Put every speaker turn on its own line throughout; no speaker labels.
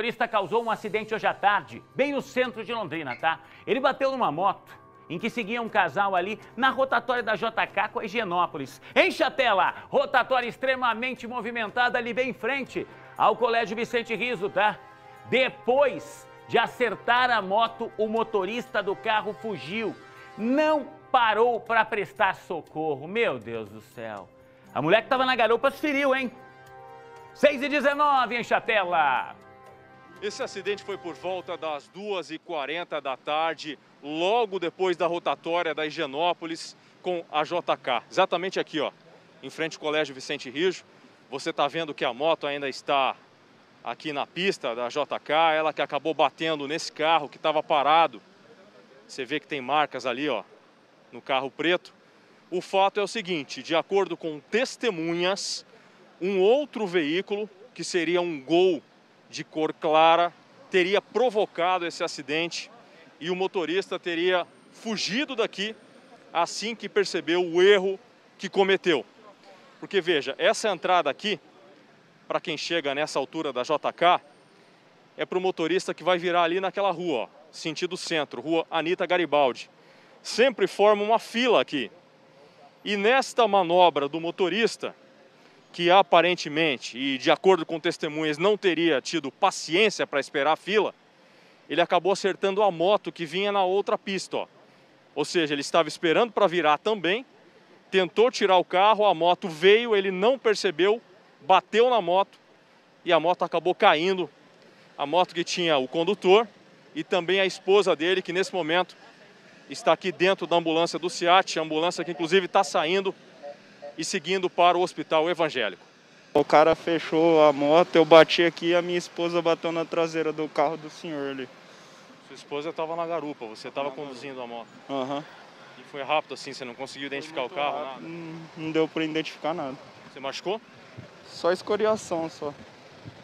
motorista causou um acidente hoje à tarde, bem no centro de Londrina, tá? Ele bateu numa moto em que seguia um casal ali na rotatória da JK com a Higienópolis. Enche a tela! Rotatória extremamente movimentada ali bem em frente ao Colégio Vicente Riso, tá? Depois de acertar a moto, o motorista do carro fugiu. Não parou para prestar socorro. Meu Deus do céu. A mulher que estava na garupa se feriu, hein? 6 e 19, enche a tela.
Esse acidente foi por volta das 2h40 da tarde, logo depois da rotatória da Higienópolis com a JK. Exatamente aqui, ó, em frente ao Colégio Vicente Rijo. Você está vendo que a moto ainda está aqui na pista da JK, ela que acabou batendo nesse carro que estava parado. Você vê que tem marcas ali, ó, no carro preto. O fato é o seguinte, de acordo com testemunhas, um outro veículo, que seria um Gol de cor clara, teria provocado esse acidente e o motorista teria fugido daqui assim que percebeu o erro que cometeu. Porque veja, essa entrada aqui, para quem chega nessa altura da JK, é para o motorista que vai virar ali naquela rua, ó, sentido centro, rua Anita Garibaldi. Sempre forma uma fila aqui. E nesta manobra do motorista, que aparentemente, e de acordo com testemunhas, não teria tido paciência para esperar a fila, ele acabou acertando a moto que vinha na outra pista. Ó. Ou seja, ele estava esperando para virar também, tentou tirar o carro, a moto veio, ele não percebeu, bateu na moto e a moto acabou caindo. A moto que tinha o condutor e também a esposa dele, que nesse momento está aqui dentro da ambulância do SIAT, ambulância que inclusive está saindo e seguindo para o hospital evangélico.
O cara fechou a moto, eu bati aqui e a minha esposa bateu na traseira do carro do senhor ali.
Sua esposa estava na garupa, você estava conduzindo a moto.
Aham. Uhum.
E foi rápido assim, você não conseguiu identificar o carro? Nada?
Não deu para identificar nada.
Você machucou?
Só escoriação, só.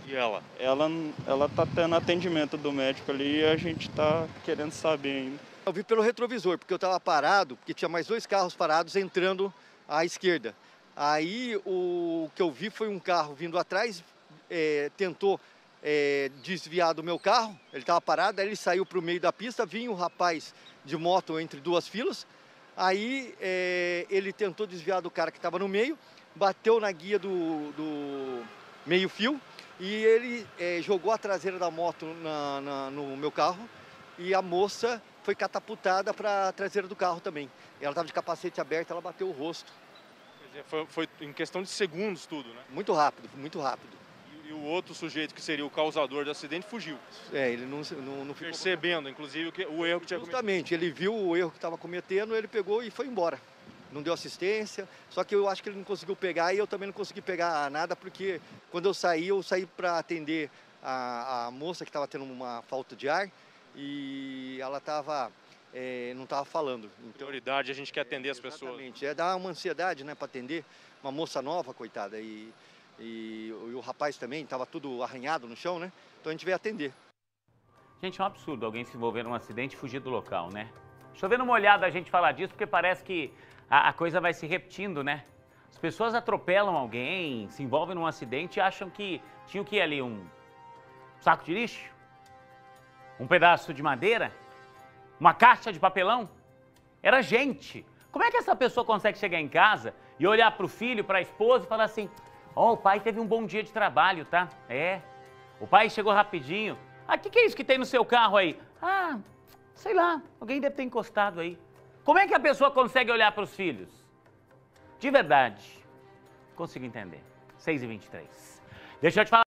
E ela?
Ela, ela tá tendo atendimento do médico ali e a gente tá querendo saber ainda.
Eu vi pelo retrovisor, porque eu estava parado, porque tinha mais dois carros parados entrando à esquerda. Aí o que eu vi foi um carro vindo atrás, é, tentou é, desviar do meu carro, ele estava parado, aí ele saiu para o meio da pista, vinha um rapaz de moto entre duas filas, aí é, ele tentou desviar do cara que estava no meio, bateu na guia do, do meio fio e ele é, jogou a traseira da moto na, na, no meu carro e a moça foi catapultada para a traseira do carro também. Ela estava de capacete aberto, ela bateu o rosto.
Foi, foi, em questão de segundos tudo, né?
Muito rápido, muito rápido.
E, e, o outro sujeito que seria o causador do acidente fugiu.
É, ele não, não, não ficou...
Percebendo, inclusive, o, que, o erro que tinha
Justamente, cometido. ele viu o erro que estava cometendo, ele pegou e foi embora. Não deu assistência, só que eu acho que ele não conseguiu pegar e eu também não consegui pegar nada, porque quando eu saí, eu saí para atender a, a moça que estava tendo uma falta de ar e ela estava é, não estava falando.
Então, Prioridade, a gente quer atender as pessoas.
Exatamente, é dar uma ansiedade né, para atender uma moça nova, coitada, e, e, e o rapaz também estava tudo arranhado no chão, né? Então a gente veio atender.
Gente, é um absurdo alguém se envolver num acidente e fugir do local, né? Chovendo uma olhada a gente falar disso, porque parece que a, a coisa vai se repetindo, né? As pessoas atropelam alguém, se envolvem num acidente e acham que tinha o que ali? Um saco de lixo? Um pedaço de madeira? Uma caixa de papelão. Era gente. Como é que essa pessoa consegue chegar em casa e olhar para o filho, para a esposa e falar assim: Ó, oh, o pai teve um bom dia de trabalho, tá? É. O pai chegou rapidinho. Ah, o que, que é isso que tem no seu carro aí? Ah, sei lá, alguém deve ter encostado aí. Como é que a pessoa consegue olhar para os filhos? De verdade, consigo entender. 6 e 23 Deixa eu te falar.